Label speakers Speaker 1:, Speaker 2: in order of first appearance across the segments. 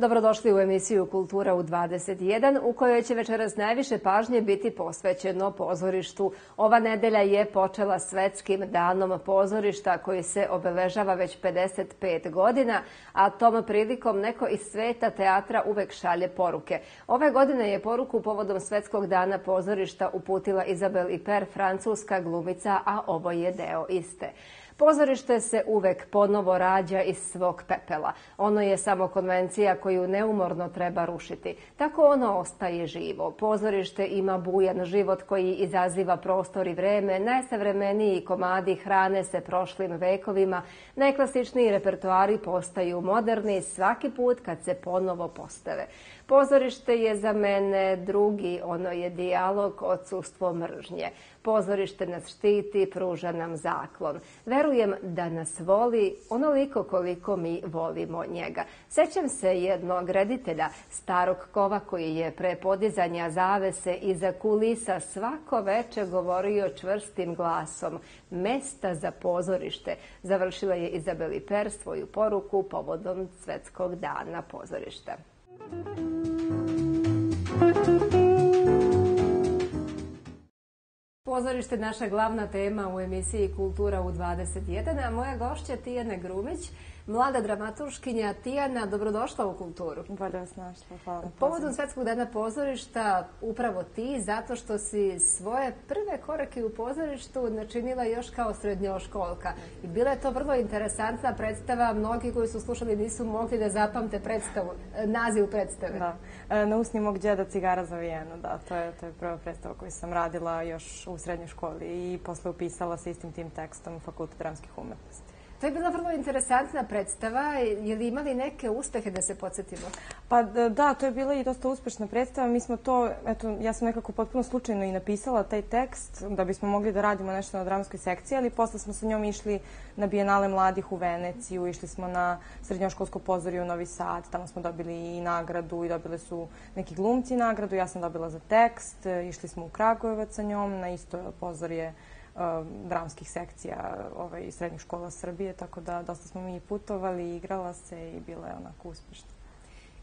Speaker 1: Dobrodošli u emisiju Kultura u 21, u kojoj će večeras najviše pažnje biti posvećeno pozorištu. Ova nedelja je počela svetskim danom pozorišta koji se obeležava već 55 godina, a tom prilikom neko iz sveta teatra uvek šalje poruke. Ove godine je poruku povodom svetskog dana pozorišta uputila Izabel Iper, francuska glumica, a ovo je deo iste. Pozorište se uvek ponovo rađa iz svog pepela. Ono je samo konvencija koju neumorno treba rušiti. Tako ono ostaje živo. Pozorište ima bujan život koji izaziva prostor i vreme. Najsavremeniji komadi hrane se prošlim vekovima. Najklasičniji repertoari postaju moderni svaki put kad se ponovo postave. Pozorište je za mene drugi, ono je dijalog, odsustvo mržnje. Pozorište nas štiti, pruža nam zaklon. Verujem da nas voli onoliko koliko mi volimo njega. Sećam se jednog reditelja, starog kova koji je pre podizanja zavese iza kulisa svako veče govorio čvrstim glasom mesta za pozorište. Završila je Izabeli Per svoju poruku povodom Svetskog dana pozorišta. Pozorište je naša glavna tema u emisiji Kultura u 21, a moja gošća Tijana Grumić mlada dramaturškinja Tijana, dobrodošla u kulturu.
Speaker 2: Bolje vas našla, hvala.
Speaker 1: Povodom Svetskog dana pozorišta, upravo ti, zato što si svoje prve korake u pozorištu načinila još kao srednjoškolka. I bila je to vrlo interesantna predstava, mnogi koji su slušali nisu mogli da zapamte predstavu, naziv predstave.
Speaker 2: Da, e, na usni mog džeda cigara za vijenu, da, to je, to je prva predstava koju sam radila još u srednjoj školi i posle upisala sa istim tim tekstom Fakultet dramskih umetnosti.
Speaker 1: To je bila vrlo interesantna predstava. Je li imali neke uspehe da se podsjetimo?
Speaker 2: Pa da, to je bila i dosta uspešna predstava. Mi smo to, eto, ja sam nekako potpuno slučajno i napisala taj tekst da bismo mogli da radimo nešto na dramskoj sekciji, ali posle smo sa njom išli na Bijenale mladih u Veneciju, išli smo na srednjoškolsko pozorje u Novi Sad, tamo smo dobili i nagradu i dobile su neki glumci nagradu, ja sam dobila za tekst, išli smo u Kragujevac sa njom na isto pozorje dramskih sekcija ovaj, srednjih škola Srbije, tako da dosta smo mi putovali, igrala se i bila je onako uspešna.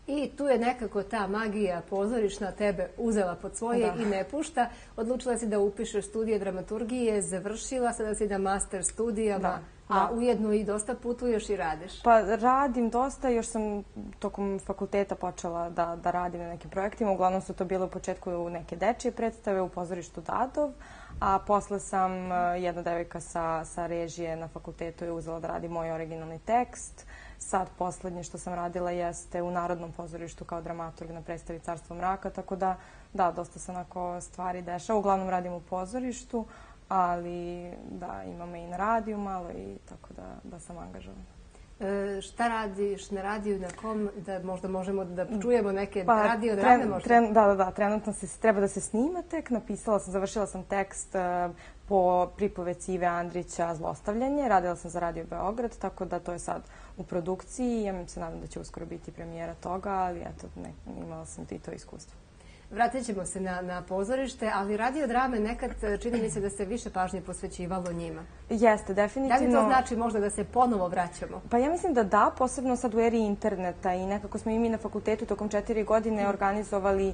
Speaker 1: I tu je nekako ta magija pozorišna tebe uzela pod svoje da. i ne pušta. Odlučila si da upišeš studije dramaturgije, završila sada si na master studijama, da. a da. ujedno i dosta putuješ i radiš.
Speaker 2: Pa radim dosta, još sam tokom fakulteta počela da, da radim na nekim projektima. Uglavnom su to bile u početku neke dečije predstave u pozorištu Dadov, a posle sam e, jedna devojka sa, sa režije na fakultetu je uzela da radi moj originalni tekst. Sad poslednje što sam radila jeste u Narodnom pozorištu kao dramaturg na predstavi Carstvo mraka, tako da da, dosta se onako stvari dešava. Uglavnom radim u pozorištu, ali da, imam i na radiju malo i tako da, da sam angažovana.
Speaker 1: E, šta radiš na radiju, na kom, da možda možemo da čujemo neke pa, radio drame možda? Tren,
Speaker 2: da, da, da, trenutno se, treba da se snima tek, napisala sam, završila sam tekst uh, po pripoveci Ive Andrića Zlostavljanje, radila sam za Radio Beograd, tako da to je sad u produkciji, ja se nadam da će uskoro biti premijera toga, ali eto, ne, imala sam i to iskustvo.
Speaker 1: Vratit ćemo se na, na pozorište, ali radio drame nekad čini mi se da se više pažnje posvećivalo njima.
Speaker 2: Jeste, definitivno.
Speaker 1: Da li to znači možda da se ponovo vraćamo?
Speaker 2: Pa ja mislim da da, posebno sad u eri interneta i nekako smo i mi na fakultetu tokom četiri godine mm. organizovali uh,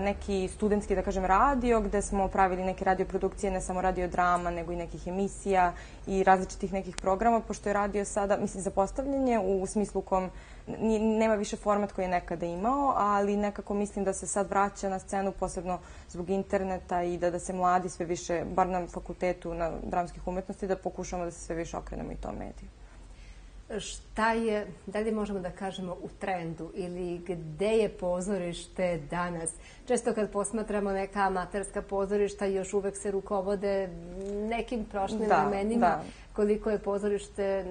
Speaker 2: neki studentski, da kažem, radio, gde smo pravili neke radioprodukcije, ne samo radio drama, nego i nekih emisija i različitih nekih programa, pošto je radio sada, mislim, za postavljanje u smislu kom nema više format koji je nekada imao, ali nekako mislim da se sad vraća na scenu posebno zbog interneta i da, da se mladi sve više, bar na fakultetu na dramskih umetnosti, da pokušamo da se sve više okrenemo i to mediju
Speaker 1: šta je, da li možemo da kažemo u trendu ili gde je pozorište danas? Često kad posmatramo neka amaterska pozorišta još uvek se rukovode nekim prošlim da, vremenima. Da koliko je pozorište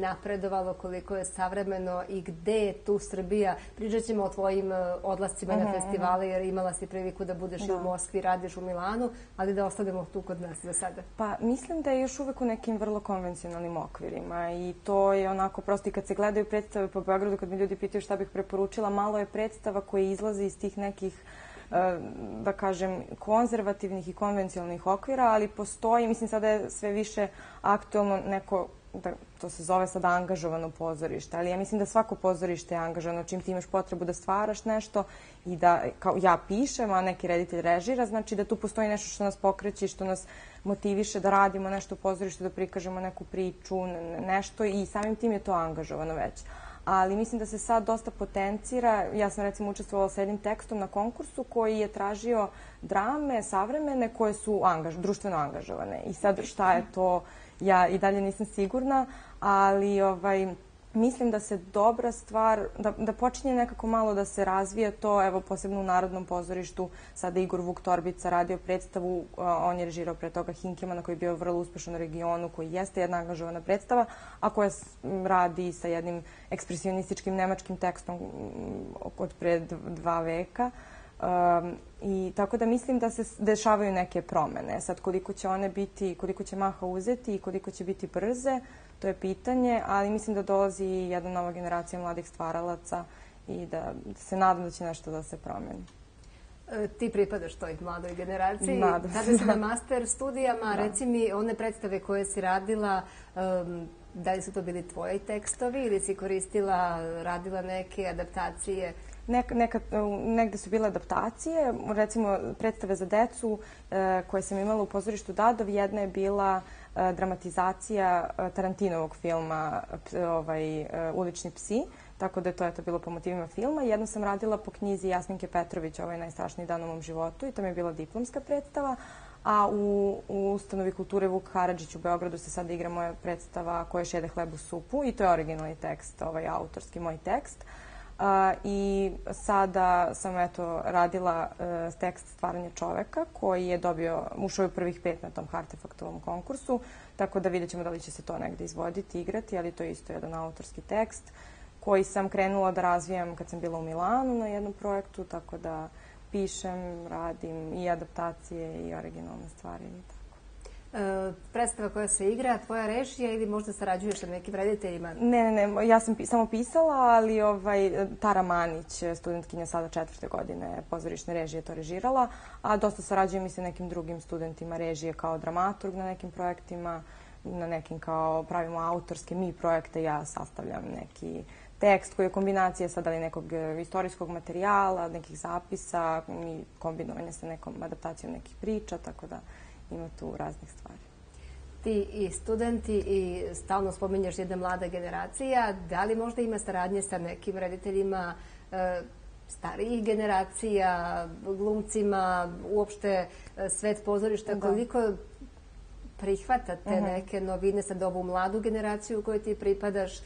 Speaker 1: napredovalo, koliko je savremeno i gde je tu Srbija. Pričat ćemo o tvojim e, odlascima uh -huh, na mhm, festivale, jer imala si priliku da budeš da. i u da. Moskvi, radiš u Milanu, ali da ostanemo tu kod nas za sada.
Speaker 2: Pa mislim da je još uvek u nekim vrlo konvencionalnim okvirima i to je onako prosto i kad se gledaju predstave po Beogradu, kad mi ljudi pitaju šta bih preporučila, malo je predstava koja izlazi iz tih nekih da kažem, konzervativnih i konvencionalnih okvira, ali postoji, mislim sada je sve više aktualno neko da, to se zove sada angažovano pozorište, ali ja mislim da svako pozorište je angažovano čim ti imaš potrebu da stvaraš nešto i da, kao ja pišem, a neki reditelj režira, znači da tu postoji nešto što nas pokreće i što nas motiviše da radimo nešto u pozorištu, da prikažemo neku priču, nešto i samim tim je to angažovano već ali mislim da se sad dosta potencira. Ja sam recimo učestvovala sa jednim tekstom na konkursu koji je tražio drame savremene koje su angaž, društveno angažovane. I sad šta je to, ja i dalje nisam sigurna, ali ovaj, mislim da se dobra stvar, da, da počinje nekako malo da se razvije to, evo posebno u Narodnom pozorištu, sada Igor Vuk Torbica radio predstavu, on je režirao pre toga Hinkemana koji je bio vrlo uspešan u regionu, koji jeste jedna angažovana predstava, a koja radi sa jednim ekspresionističkim nemačkim tekstom od pre dva veka. Um, I tako da mislim da se dešavaju neke promene. Sad koliko će one biti, koliko će maha uzeti i koliko će biti brze, to je pitanje, ali mislim da dolazi jedna nova generacija mladih stvaralaca i da se nadam da će nešto da se promeni.
Speaker 1: E, ti pripadaš toj mladoj generaciji.
Speaker 2: Nadam
Speaker 1: se. Tada si na master studijama. Da. Reci mi, one predstave koje si radila, um, da li su to bili tvoji tekstovi ili si koristila, radila neke adaptacije?
Speaker 2: Neka, neka, negde su bile adaptacije, recimo predstave za decu e, koje sam imala u pozorištu Dadov, jedna je bila e, dramatizacija e, Tarantinovog filma ovaj, e, Ulični psi, tako da je to eto, bilo po motivima filma. Jedno sam radila po knjizi Jasminke Petrović, ovaj najstrašniji dan u mom životu i to mi je bila diplomska predstava, a u, u ustanovi kulture Vuk Haradžić u Beogradu se sada igra moja predstava Koje šede hleb u supu i to je originalni tekst, ovaj autorski moj tekst. Uh, A, I sada sam eto radila e, tekst Stvaranje čoveka koji je dobio, ušao je prvih pet na tom Hartefaktovom konkursu, tako da vidjet ćemo da li će se to negde izvoditi, igrati, ali to je isto jedan autorski tekst koji sam krenula da razvijam kad sam bila u Milanu na jednom projektu, tako da pišem, radim i adaptacije i originalne stvari i tako.
Speaker 1: E, predstava koja se igra, tvoja režija ili možda sarađuješ sa nekim rediteljima?
Speaker 2: Ne, ne, ne, ja sam samo pisala, ali ovaj, Tara Manić, studentkinja sada četvrte godine pozorišne režije, to režirala, a dosta sarađujem i sa nekim drugim studentima režije kao dramaturg na nekim projektima, na nekim kao pravimo autorske mi projekte, ja sastavljam neki tekst koji je kombinacija sada ali nekog e, istorijskog materijala, nekih zapisa i kombinovanje sa nekom adaptacijom nekih priča, tako da ima tu raznih stvari.
Speaker 1: Ti i studenti i stalno spominješ jedna mlada generacija. Da li možda ima saradnje sa nekim rediteljima e, starijih generacija, glumcima, uopšte e, svet pozorišta, da. koliko prihvatate uh mhm. -huh. neke novine sad ovu mladu generaciju kojoj ti pripadaš, e,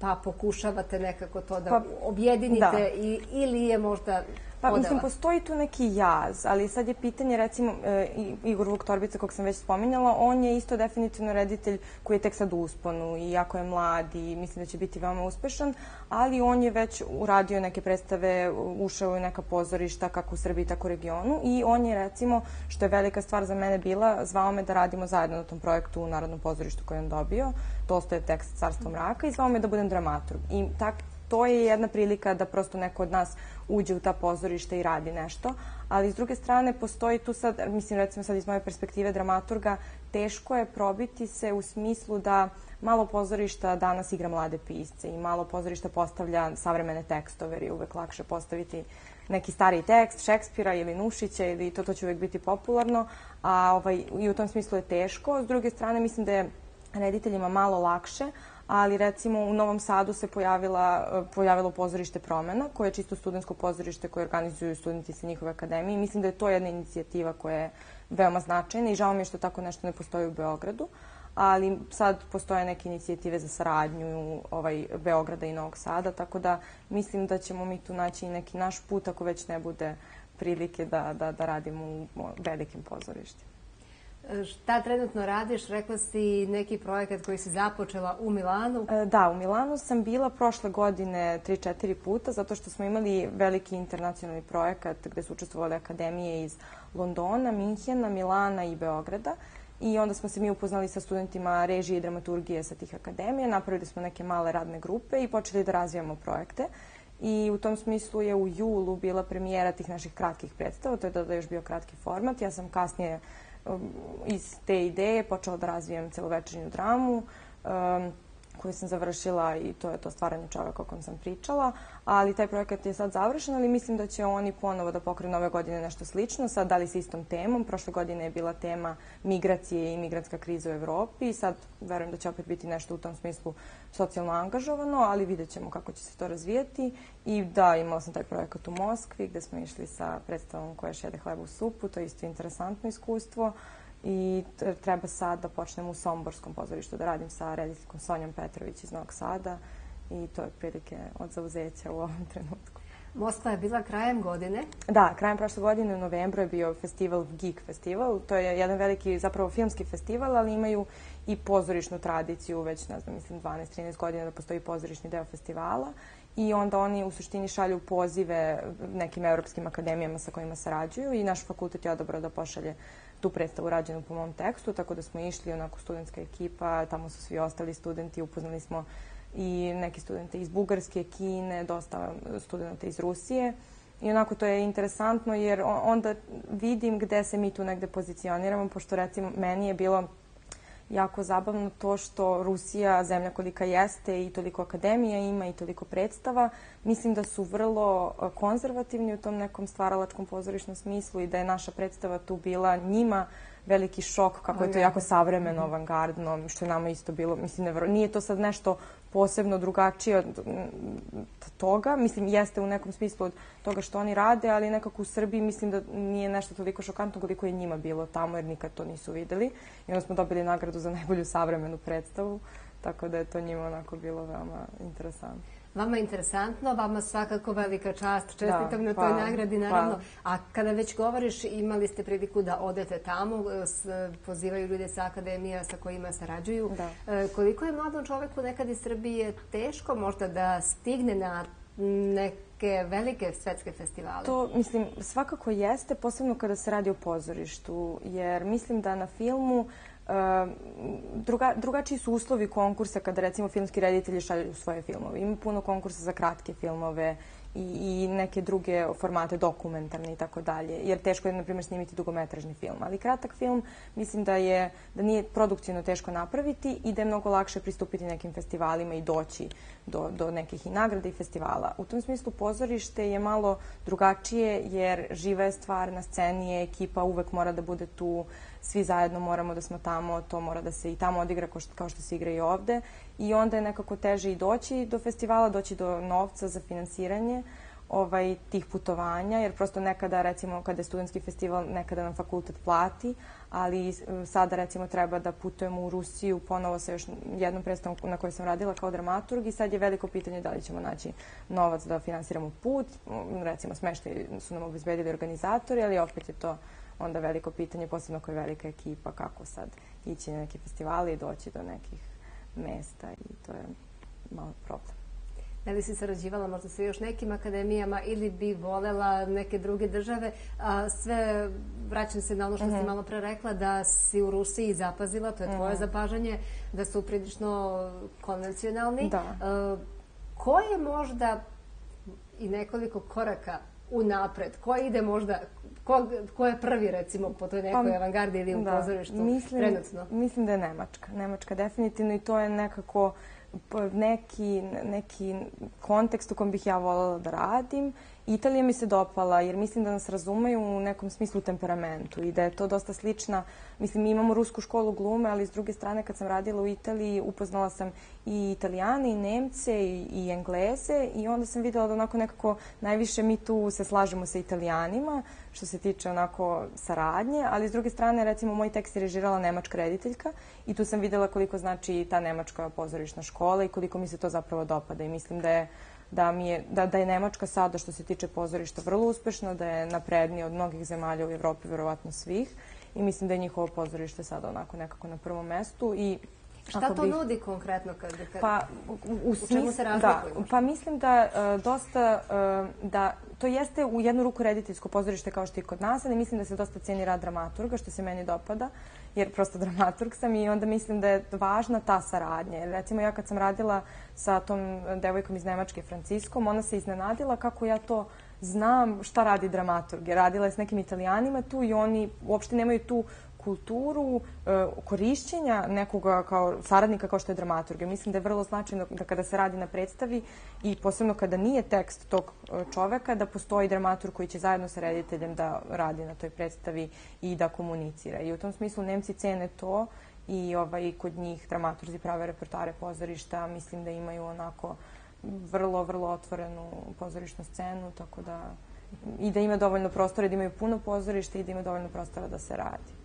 Speaker 1: pa pokušavate nekako to da pa, objedinite da. I, ili je možda
Speaker 2: Pa, podela. mislim, postoji tu neki jaz, ali sad je pitanje, recimo, e, Igor Vuk Torbica, kog sam već spominjala, on je isto definitivno reditelj koji je tek sad u usponu i jako je mlad i mislim da će biti veoma uspešan, ali on je već uradio neke predstave, ušao u neka pozorišta kako u Srbiji, tako u regionu i on je, recimo, što je velika stvar za mene bila, zvao me da radimo zajedno na tom projektu u Narodnom pozorištu koji on dobio. Tolstoj je tekst Carstvo mraka i zvao me da budem dramaturg. I tak, to je jedna prilika da prosto neko od nas uđe u ta pozorišta i radi nešto. Ali s druge strane postoji tu sad, mislim recimo sad iz moje perspektive dramaturga, teško je probiti se u smislu da malo pozorišta danas igra mlade pisce i malo pozorišta postavlja savremene tekstove, jer je uvek lakše postaviti neki stariji tekst Šekspira ili Nušića ili to, to će uvek biti popularno, a ovaj, i u tom smislu je teško. S druge strane, mislim da je rediteljima malo lakše, ali recimo u Novom Sadu se pojavila, pojavilo pozorište Promena, koje je čisto studentsko pozorište koje organizuju studenti sa njihove akademije. Mislim da je to jedna inicijativa koja je veoma značajna i žao mi je što tako nešto ne postoji u Beogradu ali sad postoje neke inicijative za saradnju ovaj, Beograda i Novog Sada, tako da mislim da ćemo mi tu naći neki naš put ako već ne bude prilike da, da, da radimo u velikim pozorištima.
Speaker 1: Šta trenutno radiš? Rekla si neki projekat koji si započela u Milanu.
Speaker 2: E, da, u Milanu sam bila prošle godine 3-4 puta, zato što smo imali veliki internacionalni projekat gde su učestvovali akademije iz Londona, Minhena, Milana i Beograda. I onda smo se mi upoznali sa studentima režije i dramaturgije sa tih akademija, napravili smo neke male radne grupe i počeli da razvijamo projekte. I u tom smislu je u julu bila premijera tih naših kratkih predstava, to je da, da još bio kratki format. Ja sam kasnije iz te ideje počela da razvijem celovečernju dramu. Um, koju sam završila i to je to stvaranje čoveka o kom sam pričala, ali taj projekat je sad završen, ali mislim da će oni ponovo da pokrenu ove godine nešto slično, sad da li sa istom temom, prošle godine je bila tema migracije i migrantska kriza u Evropi, sad verujem da će opet biti nešto u tom smislu socijalno angažovano, ali vidjet ćemo kako će se to razvijati. I da, imala sam taj projekat u Moskvi gde smo išli sa predstavom koja šede hleba u supu, to je isto interesantno iskustvo i treba sad da počnem u Somborskom pozorištu da radim sa rediteljkom Sonjom Petrović iz Novog Sada i to je prilike od zauzeća u ovom trenutku.
Speaker 1: Moskva je bila krajem godine?
Speaker 2: Da, krajem prošle godine u novembru je bio festival Geek Festival. To je jedan veliki, zapravo filmski festival, ali imaju i pozorišnu tradiciju, već, ne znam, mislim 12-13 godina da postoji pozorišni deo festivala i onda oni u suštini šalju pozive nekim evropskim akademijama sa kojima sarađuju i naš fakultet je odabrao da pošalje tu predstavu rađenu po mom tekstu, tako da smo išli onako studentska ekipa, tamo su svi ostali studenti, upoznali smo i neki studente iz Bugarske, Kine, dosta studenta iz Rusije. I onako to je interesantno jer onda vidim gde se mi tu negde pozicioniramo, pošto recimo meni je bilo jako zabavno to što Rusija, zemlja kolika jeste i toliko akademija ima i toliko predstava, mislim da su vrlo e, konzervativni u tom nekom stvaralačkom pozorišnom smislu i da je naša predstava tu bila njima veliki šok kako je to jako savremeno, avangardno, što je nama isto bilo, mislim, nevro, nije to sad nešto posebno drugačije od toga. Mislim, jeste u nekom smislu od toga što oni rade, ali nekako u Srbiji mislim da nije nešto toliko šokantno koliko je njima bilo tamo, jer nikad to nisu videli. I onda smo dobili nagradu za najbolju savremenu predstavu, tako da je to njima onako bilo veoma interesantno.
Speaker 1: Vama je interesantno, vama svakako velika čast. Čestitam da, na toj nagradi, naravno. Pa. A kada već govoriš, imali ste priliku da odete tamo, pozivaju ljude sa akademija sa kojima sarađuju. Da. E, koliko je mladom čoveku nekad iz Srbije teško možda da stigne na neke velike svetske festivale?
Speaker 2: To, mislim, svakako jeste, posebno kada se radi o pozorištu, jer mislim da na filmu druga, drugačiji su uslovi konkursa kada recimo filmski reditelji šalju svoje filmove. Ima puno konkursa za kratke filmove i, i neke druge formate dokumentarne i tako dalje. Jer teško je, na primjer, snimiti dugometražni film. Ali kratak film mislim da je da nije produkcijno teško napraviti i da je mnogo lakše pristupiti nekim festivalima i doći do, do nekih i nagrada i festivala. U tom smislu pozorište je malo drugačije jer živa je stvar na sceni je, ekipa uvek mora da bude tu, svi zajedno moramo da smo tamo, to mora da se i tamo odigra kao što, kao što se igra i ovde. I onda je nekako teže i doći do festivala, doći do novca za finansiranje ovaj, tih putovanja, jer prosto nekada, recimo, kada je studentski festival, nekada nam fakultet plati, ali sada, recimo, treba da putujemo u Rusiju ponovo sa još jednom predstavom na kojoj sam radila kao dramaturg i sad je veliko pitanje da li ćemo naći novac da finansiramo put, recimo, smeštaj su nam obezbedili organizatori, ali opet je to onda veliko pitanje, posebno ako je velika ekipa, kako sad ići na neke festivale i doći do nekih mesta i to je malo problem.
Speaker 1: Da li si sarađivala možda sa još nekim akademijama ili bi volela neke druge države? A, sve, vraćam se na ono što uh -huh. si mhm. malo pre rekla, da si u Rusiji zapazila, to je tvoje mhm. -huh. zapažanje, da su prilično konvencionalni.
Speaker 2: Da.
Speaker 1: A, ko je možda i nekoliko koraka unapred? Ko ide možda, ko, ko je prvi recimo po toj nekoj pa, avangardi ili u da, pozorištu mislim, trenutno?
Speaker 2: Mislim da je Nemačka. Nemačka definitivno i to je nekako neki, neki kontekst u kom bih ja voljela da radim Italija mi se dopala jer mislim da nas razumeju u nekom smislu temperamentu i da je to dosta slična. Mislim, mi imamo rusku školu glume, ali s druge strane kad sam radila u Italiji upoznala sam i italijane i nemce i, i engleze i onda sam videla da onako nekako najviše mi tu se slažemo sa italijanima što se tiče onako saradnje, ali s druge strane recimo moj tekst je režirala nemačka rediteljka i tu sam videla koliko znači ta nemačka pozorišna škola i koliko mi se to zapravo dopada i mislim da je da, mi je, da, da je Nemačka sada što se tiče pozorišta vrlo uspešna, da je naprednija od mnogih zemalja u Evropi, verovatno svih. I mislim da je njihovo pozorište sada onako nekako na prvom mestu i
Speaker 1: Šta to bih... nudi konkretno kad, kad
Speaker 2: pa u, u, u čemu se Da, pa mislim da uh, dosta uh, da to jeste u jednu ruku rediteljsko pozorište kao što i kod nas, ali mislim da se dosta ceni rad dramaturga, što se meni dopada, jer prosto dramaturg sam i onda mislim da je važna ta saradnja. Jer recimo ja kad sam radila sa tom devojkom iz Nemačke, Franciskom, ona se iznenadila kako ja to znam šta radi dramaturg. Radila je s nekim italijanima tu i oni uopšte nemaju tu kulturu e, korišćenja nekoga kao saradnika kao što je dramaturg. Mislim da je vrlo značajno da kada se radi na predstavi i posebno kada nije tekst tog e, čoveka, da postoji dramaturg koji će zajedno sa rediteljem da radi na toj predstavi i da komunicira. I u tom smislu Nemci cene to i ovaj, kod njih dramaturzi prave repertoare pozorišta, mislim da imaju onako vrlo, vrlo otvorenu pozorišnu scenu, tako da i da ima dovoljno prostora, da imaju puno pozorišta i da ima dovoljno prostora da se radi.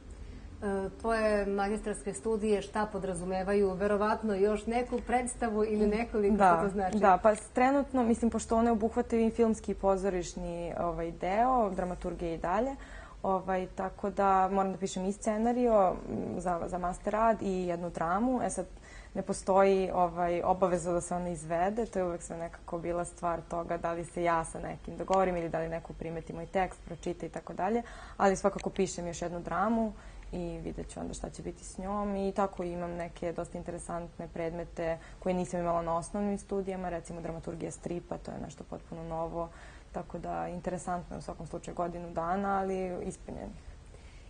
Speaker 1: E, tvoje magistarske studije šta podrazumevaju? Verovatno još neku predstavu ili nekoliko da, što to znači?
Speaker 2: Da, pa trenutno, mislim, pošto one obuhvataju i filmski i pozorišni ovaj, deo, dramaturgije i dalje, Ovaj, tako da moram da pišem i scenario za, za master rad i jednu dramu. E sad, ne postoji ovaj, obaveza da se ona izvede, to je uvek sve nekako bila stvar toga da li se ja sa nekim dogovorim ili da li neko primeti moj tekst, pročita i tako dalje, ali svakako pišem još jednu dramu i vidjet ću onda šta će biti s njom i tako imam neke dosta interesantne predmete koje nisam imala na osnovnim studijama, recimo dramaturgija stripa, to je nešto potpuno novo, tako da interesantno je u svakom slučaju godinu dana, ali ispunjenih.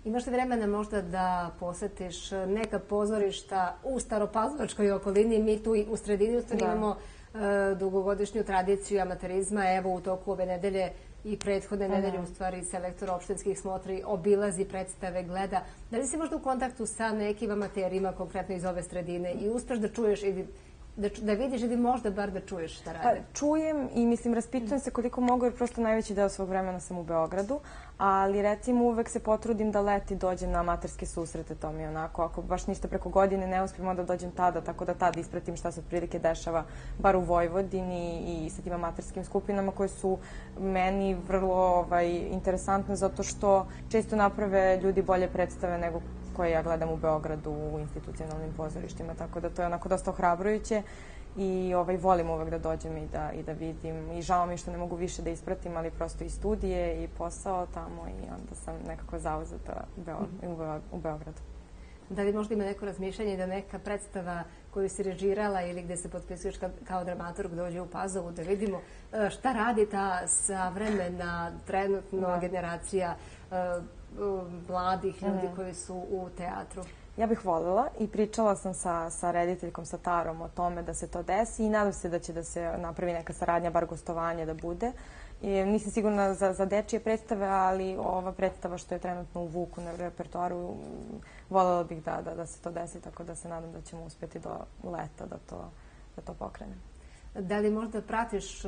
Speaker 1: Imaš li vremena možda da posetiš neka pozorišta u Staropazovačkoj okolini? Mi tu u sredini u stvari da. imamo e, dugogodišnju tradiciju amaterizma. Evo u toku ove nedelje i prethodne Aha. nedelje u stvari selektor opštinskih smotri obilazi predstave, gleda. Da li si možda u kontaktu sa nekim amaterima, konkretno iz ove sredine i uspeš da čuješ ili da, da vidiš ili možda bar da čuješ šta rade?
Speaker 2: Pa, čujem i mislim raspitujem se koliko mogu jer prosto najveći deo svog vremena sam u Beogradu, ali recimo uvek se potrudim da leti dođem na amaterske susrete, to mi je onako, ako baš ništa preko godine ne uspijem, onda dođem tada, tako da tada ispratim šta se otprilike dešava, bar u Vojvodini i sa tim amaterskim skupinama koje su meni vrlo ovaj, interesantne zato što često naprave ljudi bolje predstave nego koje ja gledam u Beogradu u institucionalnim pozorištima, tako da to je onako dosta ohrabrujuće i ovaj, volim uvek da dođem i da, i da vidim i žao mi što ne mogu više da ispratim, ali prosto i studije i posao tamo i onda sam nekako zauzeta u, Beo, -hmm. u, Beogradu.
Speaker 1: Da li možda ima neko razmišljanje da neka predstava koju si režirala ili gde se potpisuješ kao, dramaturg dođe u Pazovu da vidimo e, šta radi ta savremena trenutno da. generacija uh, mladih ljudi mm. koji su u teatru?
Speaker 2: Ja bih voljela i pričala sam sa, sa rediteljkom, sa Tarom o tome da se to desi i nadam se da će da se napravi neka saradnja, bar gostovanje da bude. I nisam sigurna za, za dečije predstave, ali ova predstava što je trenutno u Vuku na repertoaru, voljela bih da, da, da se to desi, tako da se nadam da ćemo uspeti do leta da to, da to pokrene.
Speaker 1: Da li možda pratiš,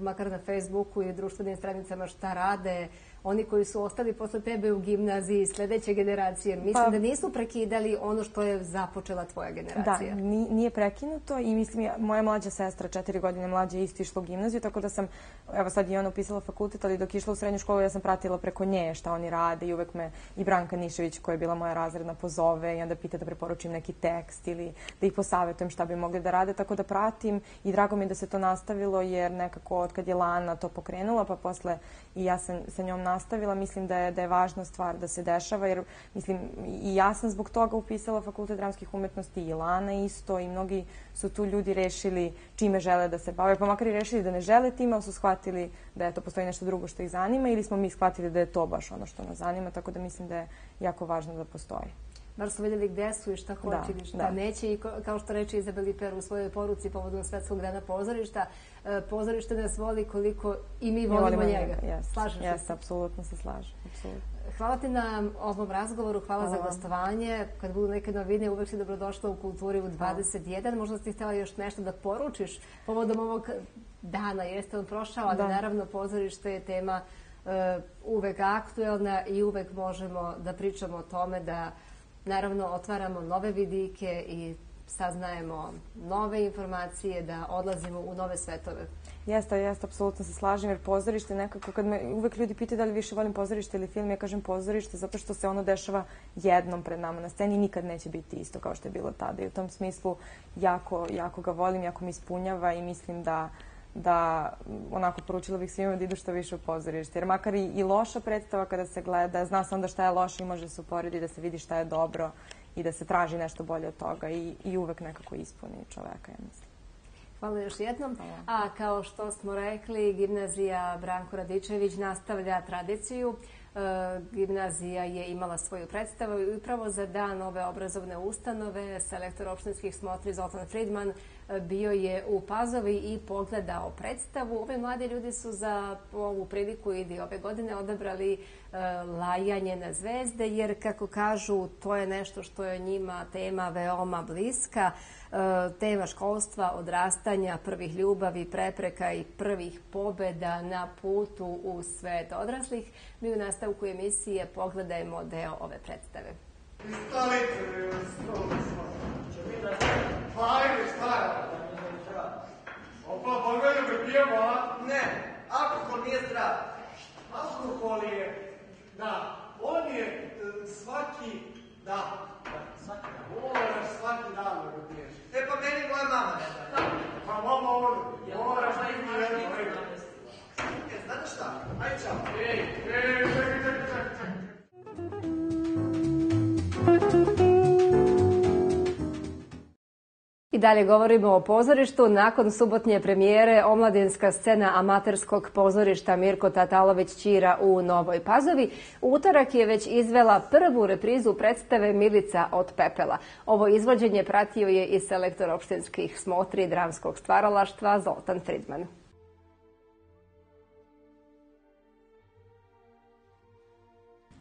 Speaker 1: makar na Facebooku i društvenim stranicama, šta rade oni koji su ostali posle tebe u gimnaziji, sledeće generacije, mislim pa, da nisu prekidali ono što je započela tvoja generacija.
Speaker 2: Da, nije prekinuto i mislim, ja, moja mlađa sestra, četiri godine mlađa, isto išla u gimnaziju, tako da sam, evo sad i ona upisala fakultet, ali dok išla u srednju školu, ja sam pratila preko nje šta oni rade i uvek me i Branka Nišević, koja je bila moja razredna, pozove i onda pita da preporučim neki tekst ili da ih posavetujem šta bi mogli da rade, tako da pratim i drago mi je da se to nastavilo, jer nekako od kad je Lana to pokrenula, pa posle i ja sam sa njom nastavila, mislim da je, da je važna stvar da se dešava, jer mislim i ja sam zbog toga upisala Fakultet dramskih umetnosti i Lana isto i mnogi su tu ljudi rešili čime žele da se bave, pa makar i rešili da ne žele time, ali su shvatili da je to postoji nešto drugo što ih zanima ili smo mi shvatili da je to baš ono što nas zanima, tako da mislim da je jako važno da postoji
Speaker 1: bar su vidjeli gde su i šta hoće da, ili šta da. neće i kao što reče Izabeli Per u svojoj poruci povodom Svetskog dana pozorišta, e, pozorište nas voli koliko i mi volimo, volimo njega.
Speaker 2: Yes, Slažeš yes, se? apsolutno se slažem. Apsolutno.
Speaker 1: Hvala ti na ovom razgovoru, hvala, hvala za gostovanje. Kad budu neke novine, uvek si dobrodošla u Kulturi u 21. Možda si htjela još nešto da poručiš povodom ovog dana. Jeste on prošao, ali da. naravno pozorište je tema uh, uvek aktuelna i uvek možemo da pričamo o tome da naravno otvaramo nove vidike i saznajemo nove informacije, da odlazimo u nove svetove.
Speaker 2: Jeste, jeste, apsolutno se slažem, jer pozorište nekako, kad me uvek ljudi pitaju da li više volim pozorište ili film, ja kažem pozorište zato što se ono dešava jednom pred nama na sceni i nikad neće biti isto kao što je bilo tada. I u tom smislu jako, jako ga volim, jako mi ispunjava i mislim da da onako poručila bih svima da idu što više u pozorište. Jer makar i, i loša predstava kada se gleda, zna se onda šta je loše i može se uporedi da se vidi šta je dobro i da se traži nešto bolje od toga i, i uvek nekako ispuni čoveka, ja mislim.
Speaker 1: Hvala još jednom. A kao što smo rekli, gimnazija Branko Radičević nastavlja tradiciju gimnazija je imala svoju predstavu i upravo za dan ove obrazovne ustanove selektor opštinskih smotri Zoltan Friedman bio je u Pazovi i pogledao predstavu. Ove mladi ljudi su za ovu priliku i ove godine odabrali e, lajanje na zvezde, jer kako kažu, to je nešto što je njima tema veoma bliska. E, tema školstva, odrastanja, prvih ljubavi, prepreka i prvih pobeda na putu u svet odraslih. Mi u nastavku emisije pogledajmo deo ove predstave. Stavite, Pa ajde, šta je? Opa, pogledaj me pijemo, a? Ne, alkohol nije zdrav. Alkohol je, da, on je e, svaki dan. Svaki dan? Moraš svaki dan da ga piješ. E pa meni moja mama ne da. Pa mama on, moraš biti jedno vreme. E, znate šta? Ajde, čao. Ej, ej, čekaj, čekaj, čekaj. I dalje govorimo o pozorištu. Nakon subotnje premijere omladinska scena amaterskog pozorišta Mirko Tatalović-Ćira u Novoj Pazovi, utorak je već izvela prvu reprizu predstave Milica od pepela. Ovo izvođenje pratio je i selektor opštinskih smotri dramskog stvaralaštva Zoltan Fridman.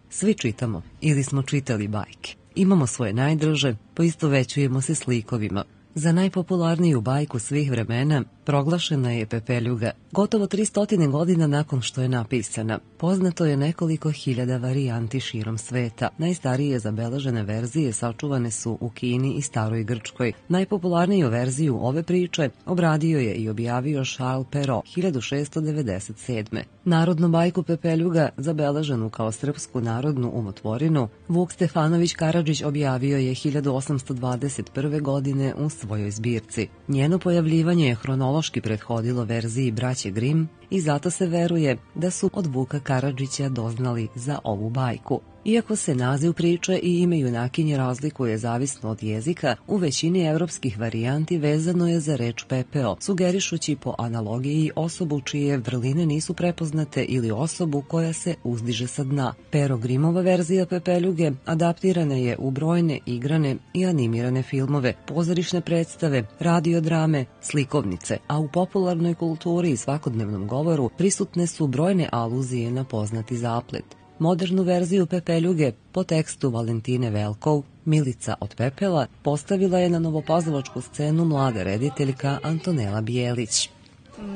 Speaker 3: Svi čitamo ili smo čitali bajke. Imamo svoje najdraže, poistovećujemo se slikovima, Za najpopularniju bajku svih vremena proglašena je Pepeljuga. Gotovo 300 godina nakon što je napisana, poznato je nekoliko hiljada varijanti širom sveta. Najstarije zabeležene verzije sačuvane su u Kini i Staroj Grčkoj. Najpopularniju verziju ove priče obradio je i objavio Charles Perrault 1697. Narodnu bajku Pepeljuga, zabeleženu kao srpsku narodnu umotvorinu, Vuk Stefanović Karadžić objavio je 1821. godine u svojoj zbirci. Njeno pojavljivanje je hronološki prethodilo verziji braće Grimm i zato se veruje da su od Vuka Karadžića doznali za ovu bajku. Iako se naziv priče i ime junakinje razlikuje zavisno od jezika, u većini evropskih varijanti vezano je za reč pepeo, sugerišući po analogiji osobu čije vrline nisu prepoznate ili osobu koja se uzdiže sa dna. Pero Grimova verzija Pepeljuge adaptirana je u brojne igrane i animirane filmove, pozorišne predstave, radiodrame, slikovnice, a u popularnoj kulturi i svakodnevnom govoru prisutne su brojne aluzije na poznati zaplet. Modernu verziju Pepeljuge po tekstu Valentine Velkov, Milica od pepela, postavila je na novopazlovačku scenu mlada rediteljka Antonela Bijelić.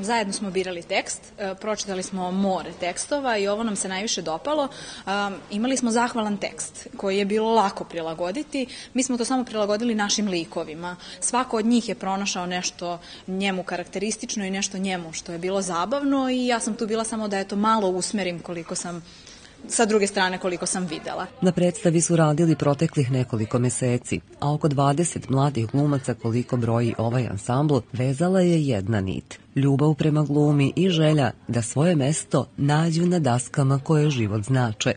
Speaker 4: Zajedno smo birali tekst, e, pročitali smo more tekstova i ovo nam se najviše dopalo. E, imali smo zahvalan tekst koji je bilo lako prilagoditi. Mi smo to samo prilagodili našim likovima. Svako od njih je pronašao nešto njemu karakteristično i nešto njemu što je bilo zabavno i ja sam tu bila samo da eto malo usmerim koliko sam sa druge strane koliko sam videla.
Speaker 3: Na predstavi su radili proteklih nekoliko meseci, a oko 20 mladih glumaca koliko broji ovaj ansambl vezala je jedna nit. Ljubav prema glumi i želja da svoje mesto nađu na daskama koje život znače.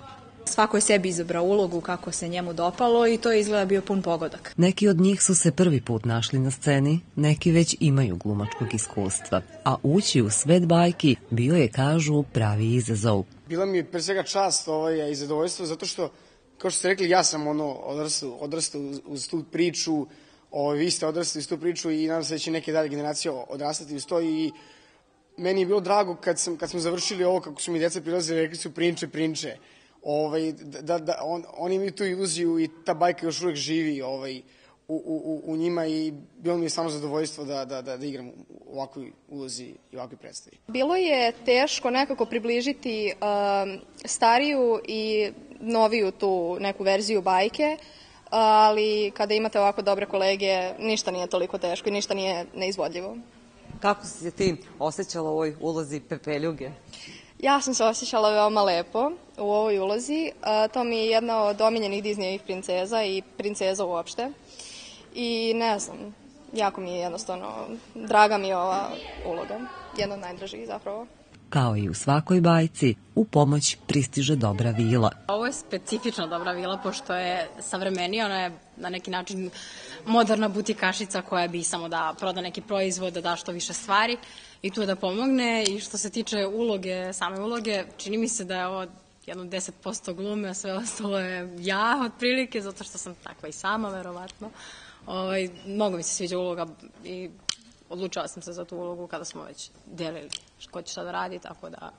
Speaker 4: Svako je sebi izabrao ulogu kako se njemu dopalo i to je izgleda bio pun pogodak.
Speaker 3: Neki od njih su se prvi put našli na sceni, neki već imaju glumačkog iskustva. A ući u svet bajki bio je, kažu, pravi izazov.
Speaker 5: Bila mi je pre svega čast ovaj, i zadovoljstvo zato što, kao što ste rekli, ja sam ono odrastao, odrastao uz, uz tu priču, ovaj, vi ste odrastali uz tu priču i nadam se da će neke dalje generacije odrastati uz to i meni je bilo drago kad, sam, kad smo završili ovo, kako su mi deca prilazili, rekli su prinče, prinče ovaj, da, da on, oni imaju tu iluziju i ta bajka još uvek živi ovaj, u, u, u njima i bilo mi je samo zadovoljstvo da, da, da, da igram u ovakvoj ulozi i ovakvoj predstavi.
Speaker 6: Bilo je teško nekako približiti um, stariju i noviju tu neku verziju bajke, ali kada imate ovako dobre kolege, ništa nije toliko teško i ništa nije neizvodljivo.
Speaker 3: Kako si se ti osjećala u ovoj ulozi Pepeljuge?
Speaker 6: Ja sam se osjećala veoma lepo u ovoj ulozi. To mi je jedna od omiljenih Disneyevih princeza i princeza uopšte. I ne znam, jako mi je jednostavno, draga mi je ova uloga. Jedna od najdražih zapravo.
Speaker 3: Kao i u svakoj bajci, u pomoć pristiže dobra vila.
Speaker 4: Ovo je specifična dobra vila, pošto je savremenija, ona je na neki način moderna butikašica koja bi samo da proda neki proizvod, da da što više stvari i tu da pomogne i što se tiče uloge, same uloge, čini mi se da je ovo
Speaker 7: jedno 10% glume, a sve ostalo je ja otprilike, zato što sam takva i sama, verovatno. Ovaj, mnogo mi se sviđa uloga i odlučila sam se za tu ulogu kada smo već delili ko će šta da radi, tako da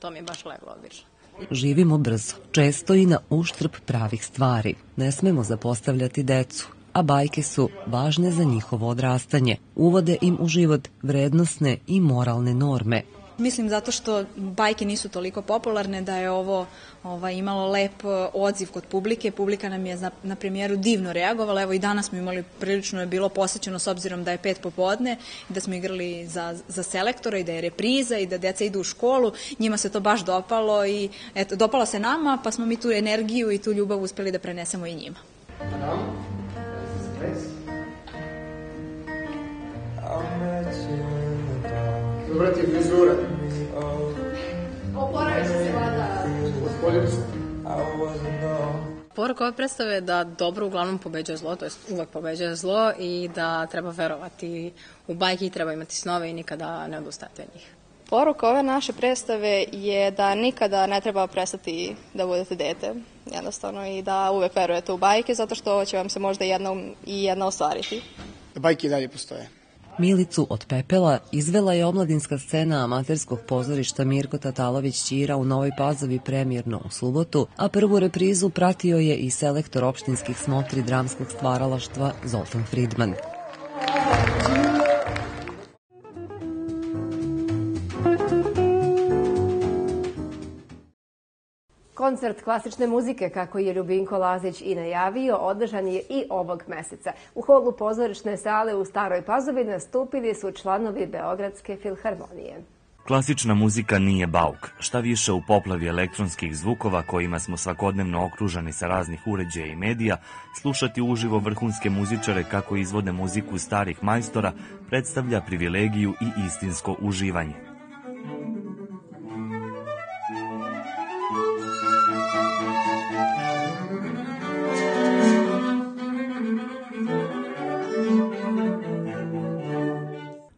Speaker 7: to mi je baš leglo odlično.
Speaker 3: Živimo brzo, često i na uštrb pravih stvari. Ne smemo zapostavljati decu, a bajke su važne za njihovo odrastanje. Uvode im u život vrednosne i moralne norme,
Speaker 4: Mislim zato što bajke nisu toliko popularne da je ovo ovaj, imalo lep e, odziv kod publike. Publika nam je na, na premijeru divno reagovala. Evo i danas smo imali, prilično je bilo posvećeno s obzirom da je pet popodne i da smo igrali za, za selektora i da je repriza i da deca idu u školu. Njima se to baš dopalo i eto, dopalo se nama pa smo mi tu energiju i tu ljubav uspeli da prenesemo i njima.
Speaker 5: Dobra ti frizura. Oporavi se vada. Se.
Speaker 7: Poruka ove predstave je da dobro uglavnom pobeđuje zlo, to jest uvek pobeđuje zlo i da treba verovati u bajke i treba imati snove i nikada ne odustajati od njih.
Speaker 6: Poruka ove naše predstave je da nikada ne treba prestati da budete dete, jednostavno, i da uvek verujete u bajke, zato što će vam se možda jednom i jedna ostvariti.
Speaker 5: Da bajke i dalje postoje.
Speaker 3: Milicu od pepela izvela je omladinska scena amaterskog pozorišta Mirko Tatalović Ćira u Novoj Pazovi premjerno u subotu, a prvu reprizu pratio je i selektor opštinskih smotri dramskog stvaralaštva Zoltan Friedman.
Speaker 1: Koncert klasične muzike, kako je Ljubinko Lazić i najavio, održan je i ovog meseca. U holu pozorišne sale u Staroj Pazovi nastupili su članovi Beogradske filharmonije.
Speaker 8: Klasična muzika nije bauk, šta više u poplavi elektronskih zvukova kojima smo svakodnevno okružani sa raznih uređaja i medija, slušati uživo vrhunske muzičare kako izvode muziku starih majstora predstavlja privilegiju i istinsko uživanje.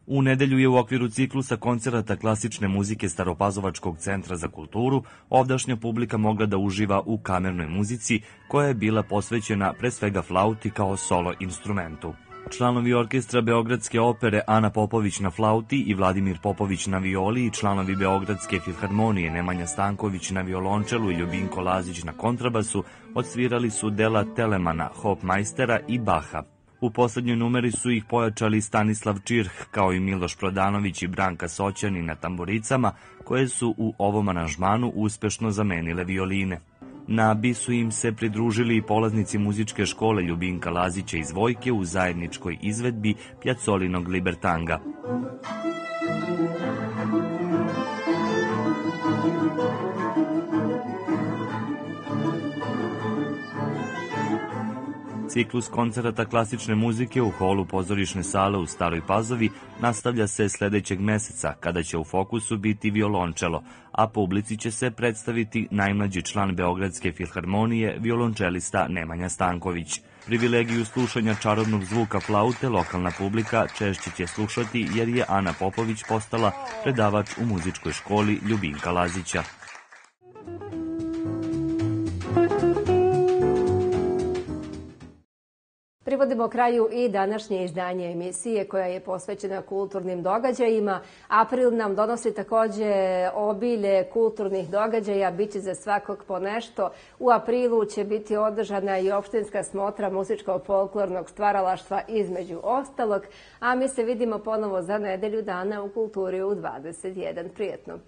Speaker 8: U nedelju je u okviru ciklusa koncerata klasične muzike Staropazovačkog centra za kulturu ovdašnja publika mogla da uživa u kamernoj muzici koja je bila posvećena pre svega flauti kao solo instrumentu. Članovi orkestra Beogradske opere Ana Popović na flauti i Vladimir Popović na violi i članovi Beogradske filharmonije Nemanja Stanković na violončelu i Ljubinko Lazić na kontrabasu odsvirali su dela Telemana, Hopmeistera i Baha. U poslednjoj numeri su ih pojačali Stanislav Čirh, kao i Miloš Prodanović i Branka Soćani na tamburicama, koje su u ovom aranžmanu uspešno zamenile violine. Na bisu im se pridružili i polaznici muzičke škole Ljubinka Lazića iz Vojke u zajedničkoj izvedbi Pjacolinog Libertanga. Ciklus koncerata klasične muzike u holu pozorišne sale u Staroj Pazovi nastavlja se sledećeg meseca, kada će u fokusu biti violončelo, a publici će se predstaviti najmlađi član Beogradske filharmonije, violončelista Nemanja Stanković. Privilegiju slušanja čarobnog zvuka flaute lokalna publika češće će slušati jer je Ana Popović postala predavač u muzičkoj školi Ljubinka Lazića.
Speaker 1: Privodimo kraju i današnje izdanje emisije koja je posvećena kulturnim događajima. April nam donosi takođe obilje kulturnih događaja, biće za svakog po nešto. U aprilu će biti održana i opštinska smotra muzičko-folklornog stvaralaštva između ostalog, a mi se vidimo ponovo za nedelju dana u kulturi u 21. Prijetno.